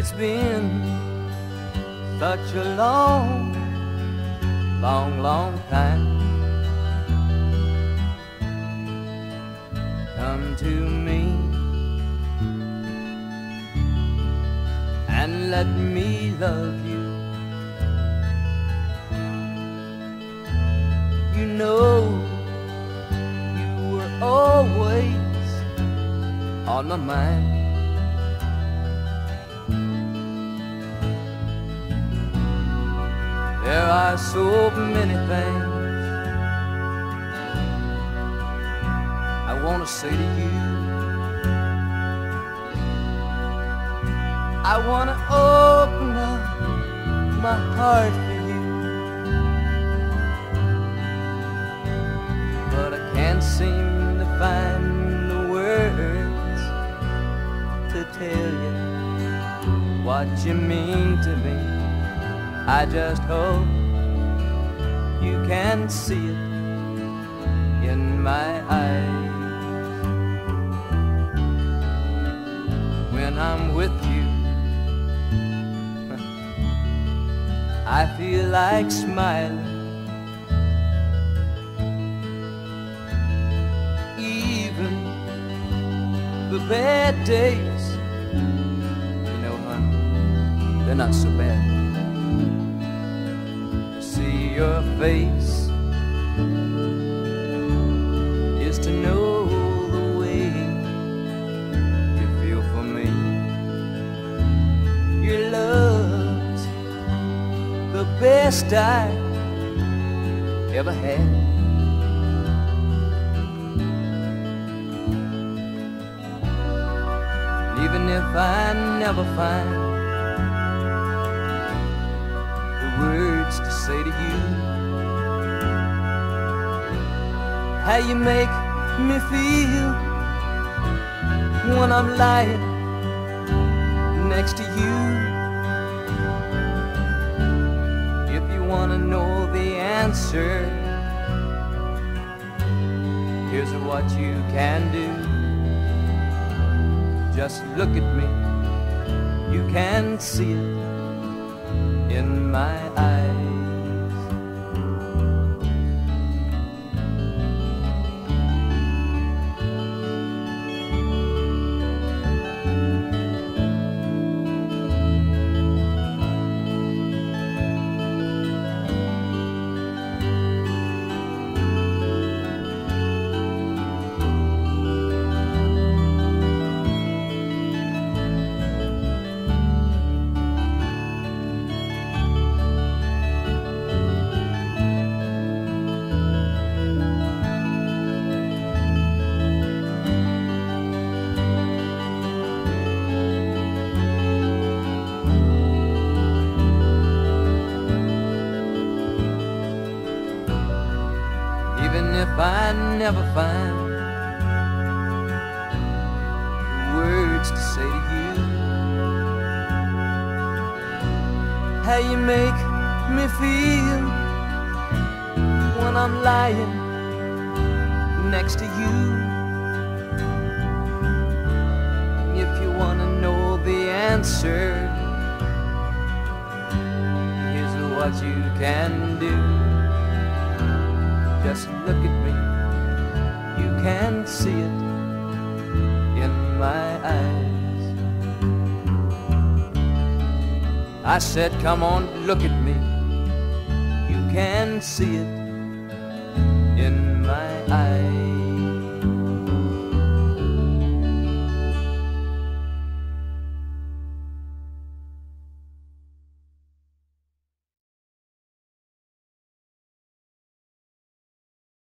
It's been such a long, long, long time. Come to me and let me love you. You know you were always on my mind. Are so many things I want to say to you. I want to open up my heart for you. But I can't seem to find the words to tell you what you mean to me. I just hope you can see it in my eyes when I'm with you. I feel like smiling. Even the bad days, you know, honey, they're not so bad see your face is to know the way you feel for me. Your love's the best I ever had. Even if I never find words to say to you. How you make me feel when I'm lying next to you. If you wanna know the answer, here's what you can do. Just look at me, you can see it in my eyes. Even if I never find words to say to you. How you make me feel when I'm lying next to you. If you wanna know the answer, here's what you can do. Just look at me, you can see it in my eyes. I said, Come on, look at me, you can see it